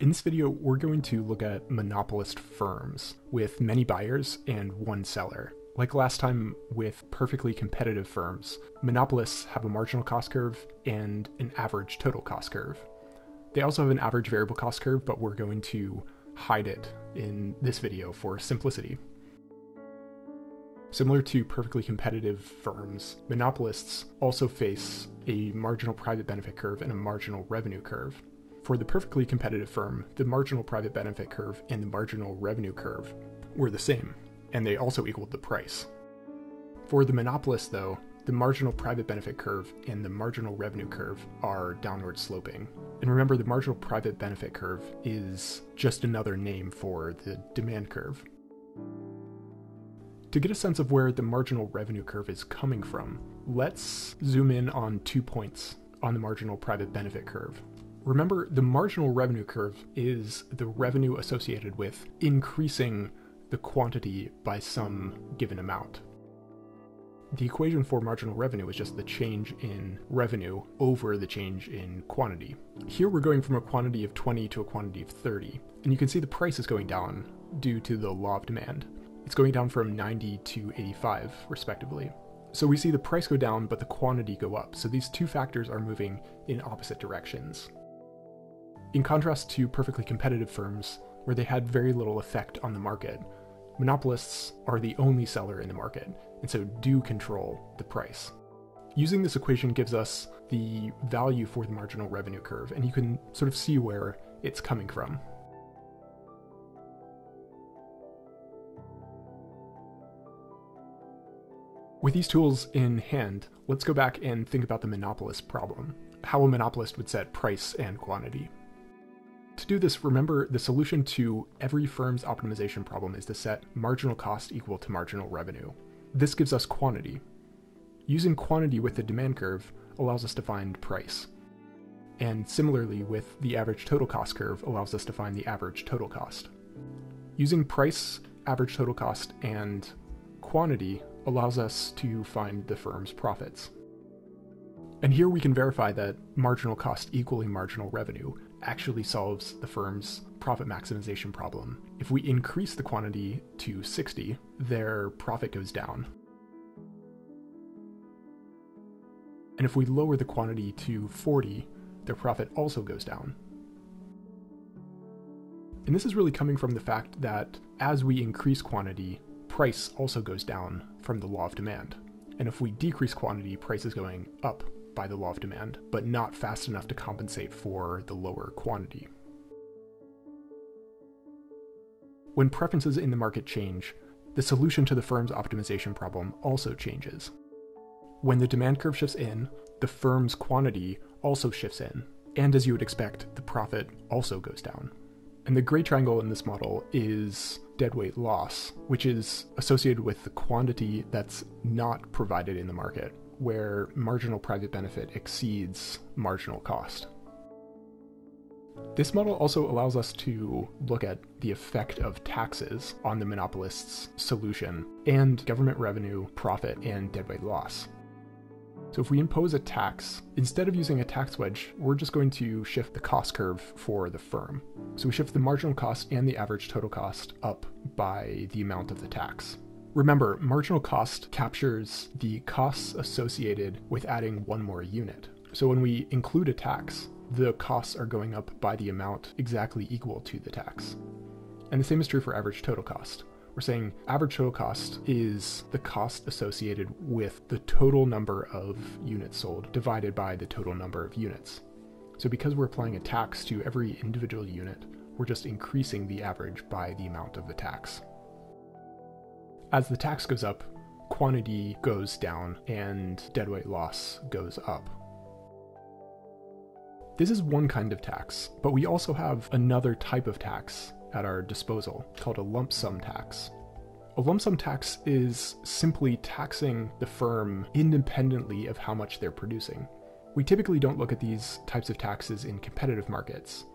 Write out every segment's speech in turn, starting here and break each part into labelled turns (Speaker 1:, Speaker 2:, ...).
Speaker 1: In this video, we're going to look at monopolist firms with many buyers and one seller. Like last time with perfectly competitive firms, monopolists have a marginal cost curve and an average total cost curve. They also have an average variable cost curve, but we're going to hide it in this video for simplicity. Similar to perfectly competitive firms, monopolists also face a marginal private benefit curve and a marginal revenue curve. For the perfectly competitive firm, the marginal private benefit curve and the marginal revenue curve were the same, and they also equaled the price. For the monopolist, though, the marginal private benefit curve and the marginal revenue curve are downward sloping. And remember, the marginal private benefit curve is just another name for the demand curve. To get a sense of where the marginal revenue curve is coming from, let's zoom in on two points on the marginal private benefit curve. Remember, the marginal revenue curve is the revenue associated with increasing the quantity by some given amount. The equation for marginal revenue is just the change in revenue over the change in quantity. Here we're going from a quantity of 20 to a quantity of 30, and you can see the price is going down due to the law of demand. It's going down from 90 to 85, respectively. So we see the price go down, but the quantity go up. So these two factors are moving in opposite directions. In contrast to perfectly competitive firms, where they had very little effect on the market, monopolists are the only seller in the market, and so do control the price. Using this equation gives us the value for the marginal revenue curve, and you can sort of see where it's coming from. With these tools in hand, let's go back and think about the monopolist problem, how a monopolist would set price and quantity. To do this, remember the solution to every firm's optimization problem is to set marginal cost equal to marginal revenue. This gives us quantity. Using quantity with the demand curve allows us to find price. And similarly with the average total cost curve allows us to find the average total cost. Using price, average total cost, and quantity allows us to find the firm's profits. And here we can verify that marginal cost equaling marginal revenue actually solves the firm's profit maximization problem. If we increase the quantity to 60, their profit goes down. And if we lower the quantity to 40, their profit also goes down. And this is really coming from the fact that as we increase quantity, price also goes down from the law of demand. And if we decrease quantity, price is going up by the law of demand, but not fast enough to compensate for the lower quantity. When preferences in the market change, the solution to the firm's optimization problem also changes. When the demand curve shifts in, the firm's quantity also shifts in, and as you would expect, the profit also goes down. And the gray triangle in this model is deadweight loss, which is associated with the quantity that's not provided in the market where marginal private benefit exceeds marginal cost. This model also allows us to look at the effect of taxes on the monopolist's solution and government revenue, profit, and deadweight loss. So if we impose a tax, instead of using a tax wedge, we're just going to shift the cost curve for the firm. So we shift the marginal cost and the average total cost up by the amount of the tax. Remember, marginal cost captures the costs associated with adding one more unit. So when we include a tax, the costs are going up by the amount exactly equal to the tax. And the same is true for average total cost. We're saying average total cost is the cost associated with the total number of units sold divided by the total number of units. So because we're applying a tax to every individual unit, we're just increasing the average by the amount of the tax. As the tax goes up, quantity goes down and deadweight loss goes up. This is one kind of tax, but we also have another type of tax at our disposal called a lump sum tax. A lump sum tax is simply taxing the firm independently of how much they're producing. We typically don't look at these types of taxes in competitive markets,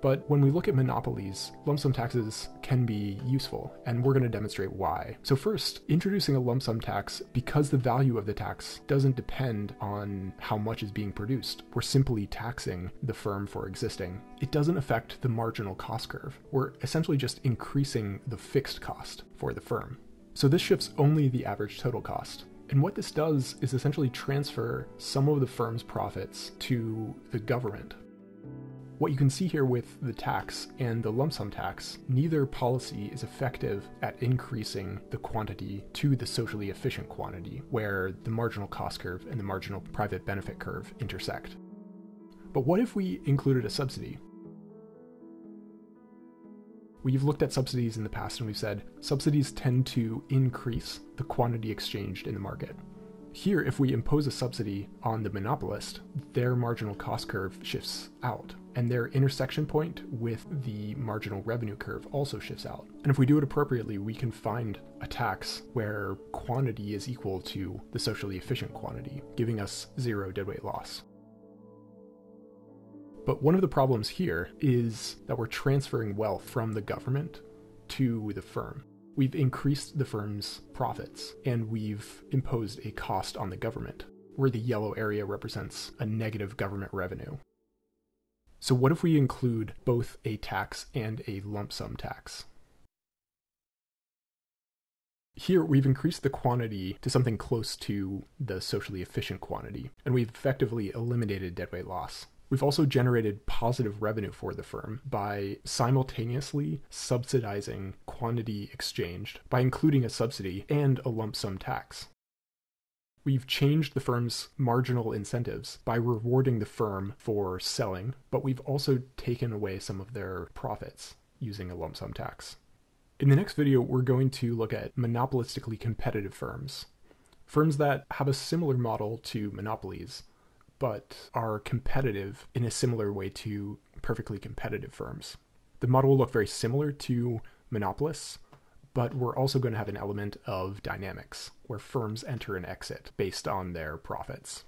Speaker 1: But when we look at monopolies, lump sum taxes can be useful, and we're going to demonstrate why. So, first, introducing a lump sum tax because the value of the tax doesn't depend on how much is being produced. We're simply taxing the firm for existing. It doesn't affect the marginal cost curve. We're essentially just increasing the fixed cost for the firm. So, this shifts only the average total cost. And what this does is essentially transfer some of the firm's profits to the government what you can see here with the tax and the lump sum tax, neither policy is effective at increasing the quantity to the socially efficient quantity, where the marginal cost curve and the marginal private benefit curve intersect. But what if we included a subsidy? We've looked at subsidies in the past and we've said subsidies tend to increase the quantity exchanged in the market. Here, if we impose a subsidy on the monopolist, their marginal cost curve shifts out, and their intersection point with the marginal revenue curve also shifts out. And if we do it appropriately, we can find a tax where quantity is equal to the socially efficient quantity, giving us zero deadweight loss. But one of the problems here is that we're transferring wealth from the government to the firm we've increased the firm's profits and we've imposed a cost on the government, where the yellow area represents a negative government revenue. So, what if we include both a tax and a lump sum tax? Here, we've increased the quantity to something close to the socially efficient quantity, and we've effectively eliminated deadweight loss. We've also generated positive revenue for the firm by simultaneously subsidizing quantity exchanged by including a subsidy and a lump sum tax. We've changed the firm's marginal incentives by rewarding the firm for selling, but we've also taken away some of their profits using a lump sum tax. In the next video, we're going to look at monopolistically competitive firms. Firms that have a similar model to monopolies, but are competitive in a similar way to perfectly competitive firms. The model will look very similar to monopolists, but we're also going to have an element of dynamics where firms enter and exit based on their profits.